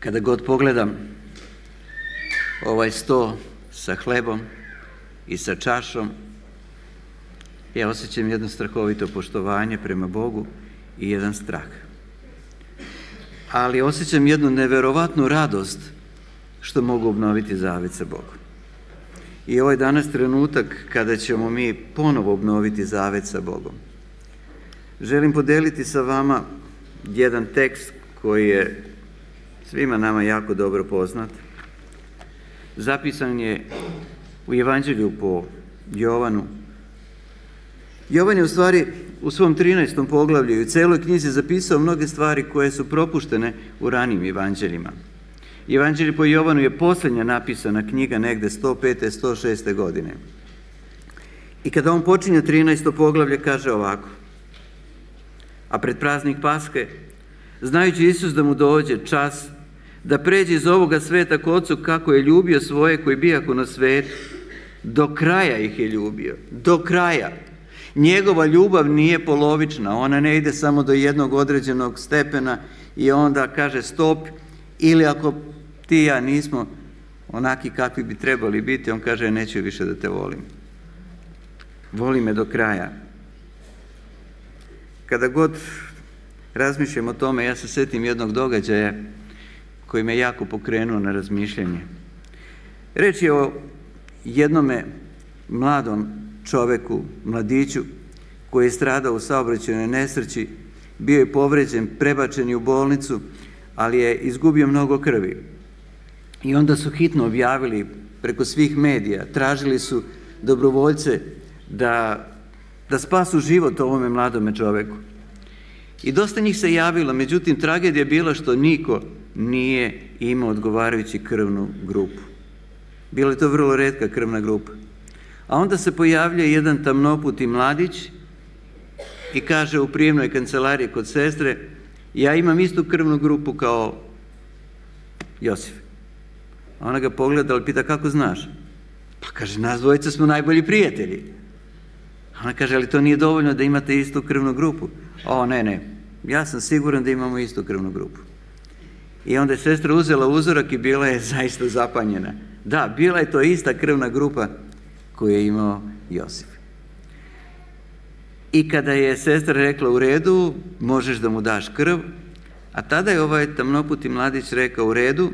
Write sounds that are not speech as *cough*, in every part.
Kada god pogledam ovaj sto sa hlebom i sa čašom, ja osjećam jedno strahovito poštovanje prema Bogu i jedan strah. Ali osjećam jednu neverovatnu radost što mogu obnoviti zavet sa Bogom. I ovaj danas trenutak kada ćemo mi ponovo obnoviti zavet sa Bogom. Želim podeliti sa vama jedan tekst koji je svima nama jako dobro poznat. Zapisan je u Evanđelju po Jovanu. Jovan je u stvari u svom 13. poglavlju i u celoj knjizi zapisao mnoge stvari koje su propuštene u ranim evanđeljima. Evanđelje po Jovanu je posljednja napisana knjiga negde 105. 106. godine. I kada on počinje 13. poglavlje kaže ovako. A pred praznik Paske, znajući Isus da mu dođe čas da pređe iz ovoga sveta k Otcu kako je ljubio svoje koji bijako na svetu, do kraja ih je ljubio, do kraja. Njegova ljubav nije polovična, ona ne ide samo do jednog određenog stepena i onda kaže stop, ili ako ti ja nismo onaki kakvi bi trebali biti, on kaže neću više da te volim. Voli me do kraja. Kada god razmišljam o tome, ja se setim jednog događaja koji me jako pokrenuo na razmišljanje. Reč je o jednome mladom čoveku, mladiću, koji je stradao u saobraćajnoj nesreći, bio je povređen, prebačen u bolnicu, ali je izgubio mnogo krvi. I onda su hitno objavili preko svih medija, tražili su dobrovoljce da, da spasu život ovome mladome čoveku. I dosta njih se javilo, međutim tragedija je bila što niko nije imao odgovarajući krvnu grupu. Bila je to vrlo redka krvna grupa. A onda se pojavlja jedan tamnoputi mladić i kaže u prijemnoj kancelariji kod sestre, ja imam istu krvnu grupu kao Josif. Ona ga pogleda, ali pita kako znaš? Pa kaže, nas dvojica smo najbolji prijatelji. Ona kaže, ali to nije dovoljno da imate istu krvnu grupu. O, ne, ne, ja sam siguran da imamo istu krvnu grupu. I onda je sestra uzela uzorak i bila je zaista zapanjena. Da, bila je to ista krvna grupa koju je imao Josif. I kada je sestra rekla u redu, možeš da mu daš krv, a tada je ovaj tamnoputi mladić rekao u redu,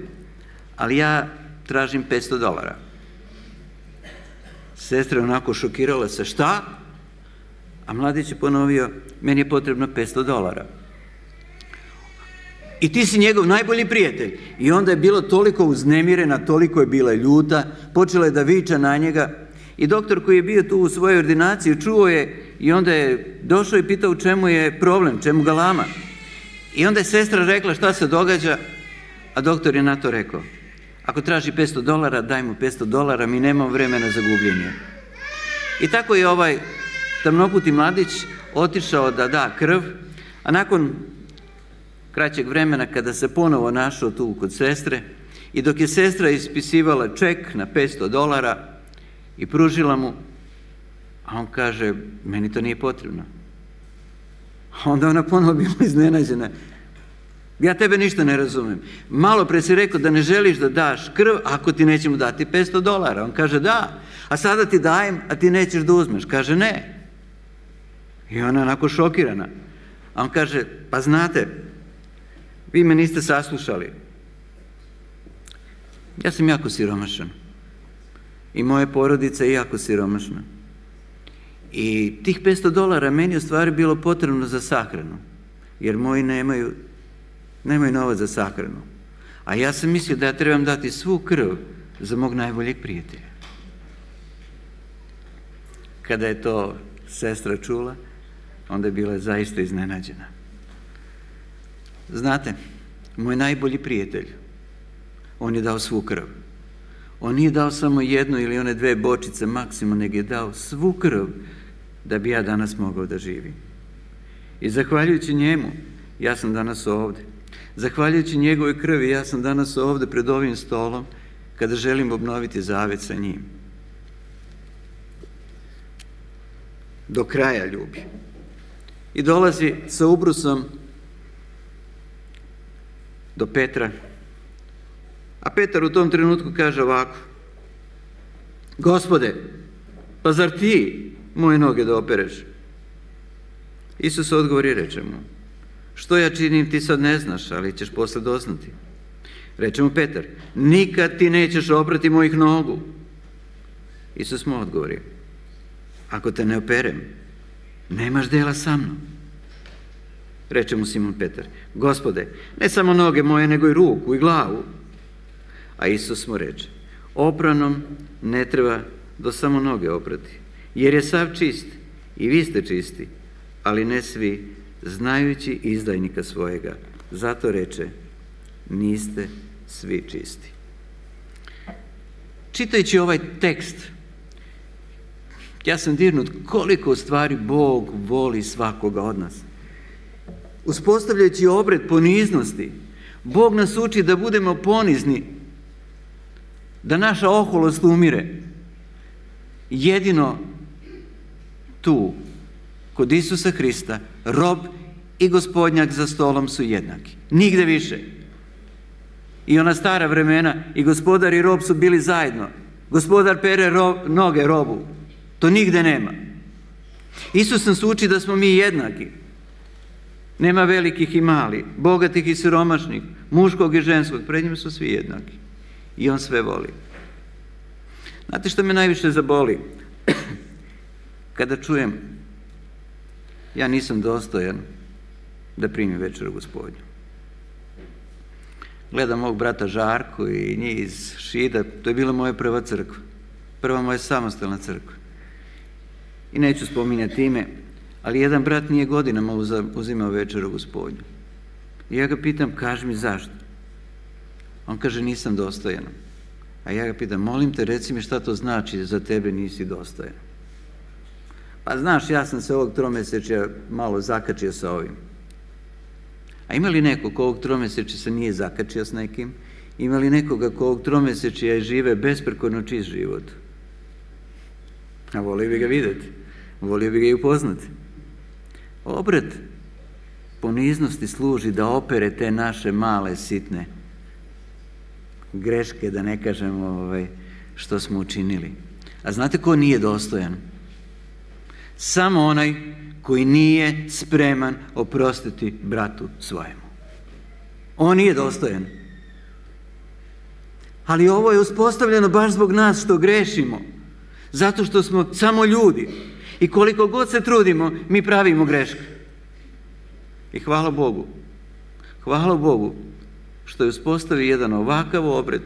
ali ja tražim 500 dolara. Sestra je onako šokirala se, šta? A mladić je ponovio, meni je potrebno 500 dolara. I ti si njegov najbolji prijatelj. I onda je bilo toliko uznemirena, toliko je bila ljuta, počela je da viča na njega. I doktor koji je bio tu u svojoj ordinaciji čuo je i onda je došao i pitao čemu je problem, čemu ga lama. I onda je sestra rekla šta se događa, a doktor je na to rekao, ako traži 500 dolara, daj mu 500 dolara, mi nemamo vremena za gubljenje. I tako je ovaj tamnoputi mladić otišao da da krv, a nakon kraćeg vremena kada se ponovo našao tu kod sestre i dok je sestra ispisivala ček na 500 dolara i pružila mu, a on kaže, meni to nije potrebno. A onda ona ponovo bila iznenađena. Ja tebe ništa ne razumem. Malo pre si rekao da ne želiš da daš krv ako ti nećemo dati 500 dolara. On kaže da, a sada ti dajem, a ti nećeš da uzmeš. Kaže ne. I ona onako šokirana. A on kaže, pa znate, vi me niste saslušali. Ja sam jako siromašan. I moje porodica je jako siromašna. I tih 500 dolara meni u stvari bilo potrebno za sahranu. Jer moji nemaju, nemaju novac za sahranu. A ja sam mislio da ja trebam dati svu krv za mog najboljeg prijatelja. Kada je to sestra čula, onda je bila zaista iznenađena. Znate, moj najbolji prijatelj, on je dao svu krv. On nije dao samo jednu ili one dve bočice maksimum, nego je dao svu krv da bi ja danas mogao da živim. I zahvaljujući njemu, ja sam danas ovde. Zahvaljujući njegovoj krvi, ja sam danas ovde pred ovim stolom kada želim obnoviti zavet sa njim. Do kraja ljubi. I dolazi sa ubrusom do Petra A Petar u tom trenutku kaže ovako, Gospode, pa zar ti moje noge da opereš? Isus odgovori i reče mu, što ja činim ti sad ne znaš, ali ćeš posle doznati. Reče mu Petar, nikad ti nećeš oprati mojih nogu. Isus mu odgovori, ako te ne operem, nemaš dela sa mnom. Reče mu Simon Petar, gospode, ne samo noge moje, nego i ruku i glavu. A Isus mu reče, opranom ne treba do samo noge oprati, jer je sav čist i vi ste čisti, ali ne svi, znajući izdajnika svojega. Zato reče, niste svi čisti. Čitajući ovaj tekst, ja sam dirnut koliko u stvari Bog voli svakoga od nas. Uspostavljajući obred poniznosti, Bog nas uči da budemo ponizni, da naša oholost umire. Jedino tu, kod Isusa Hrista, rob i gospodnjak za stolom su jednaki. Nigde više. I ona stara vremena i gospodar i rob su bili zajedno. Gospodar pere rob, noge robu. To nigde nema. Isus nas uči da smo mi jednaki. Nema velikih i mali, bogatih i siromašnih, muškog i ženskog, pred njim su svi jednaki. I on sve voli. Znate što me najviše zaboli? *clears throat* Kada čujem, ja nisam dostojan da primim večeru gospodnju. Gledam mog brata Žarku i njih iz Šida, to je bila moja prva crkva. Prva moja samostalna crkva. I neću spominjati ime, ali jedan brat nije godinama uzimao večeru gospodnju. I ja ga pitam, kaži mi zašto? On kaže, nisam dostojan. A ja ga pitam, molim te, reci mi šta to znači za tebe nisi dostojan. Pa znaš, ja sam se ovog tromesečja malo zakačio sa ovim. A ima li neko ko ovog tromesečja se nije zakačio s nekim? Ima li nekoga ko ovog tromesečja žive besprekorno čist život? A volio bi ga videti. Volio bi ga i upoznati. Obred poniznosti služi da opere te naše male, sitne greške, da ne kažemo ovaj, što smo učinili. A znate ko nije dostojan? Samo onaj koji nije spreman oprostiti bratu svojemu. On nije dostojan. Ali ovo je uspostavljeno baš zbog nas što grešimo. Zato što smo samo ljudi. I koliko god se trudimo, mi pravimo greške. I hvala Bogu. Hvala Bogu što je uspostavio jedan ovakav obred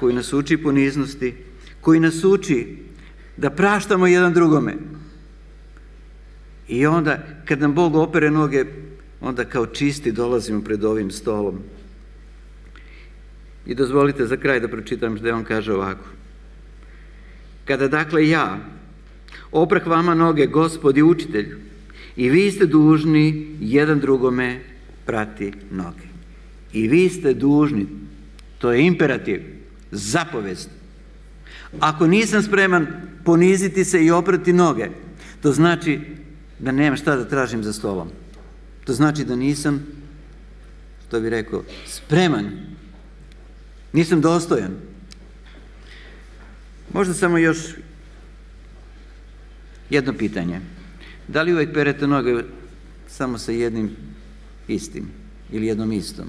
koji nas uči poniznosti, koji nas uči da praštamo jedan drugome. I onda, kad nam Bog opere noge, onda kao čisti dolazimo pred ovim stolom. I dozvolite za kraj da pročitam što on kaže ovako. Kada dakle ja oprah vama noge, gospodi učitelju, i vi ste dužni jedan drugome prati noge. I vi ste dužni, to je imperativ, zapovest. Ako nisam spreman poniziti se i oprati noge, to znači da nemam šta da tražim za stolom. To znači da nisam, što bi rekao, spreman. Nisam dostojan. Možda samo još jedno pitanje. Da li uvek perete noge samo sa jednim istim ili jednom istom?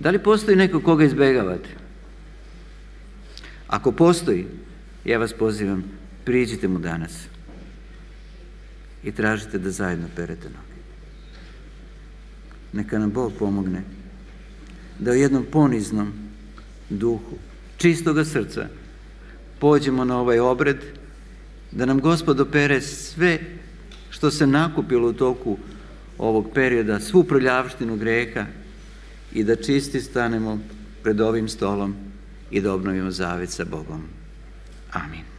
Da li postoji neko koga izbegavate? Ako postoji, ja vas pozivam, priđite mu danas i tražite da zajedno perete noge. Neka nam Bog pomogne da u jednom poniznom duhu, čistoga srca, pođemo na ovaj obred, da nam Gospod opere sve što se nakupilo u toku ovog perioda, svu prljavštinu greha i da čisti stanemo pred ovim stolom i da obnovimo zavet sa Bogom. Amin.